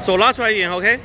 手拉出来一点 ok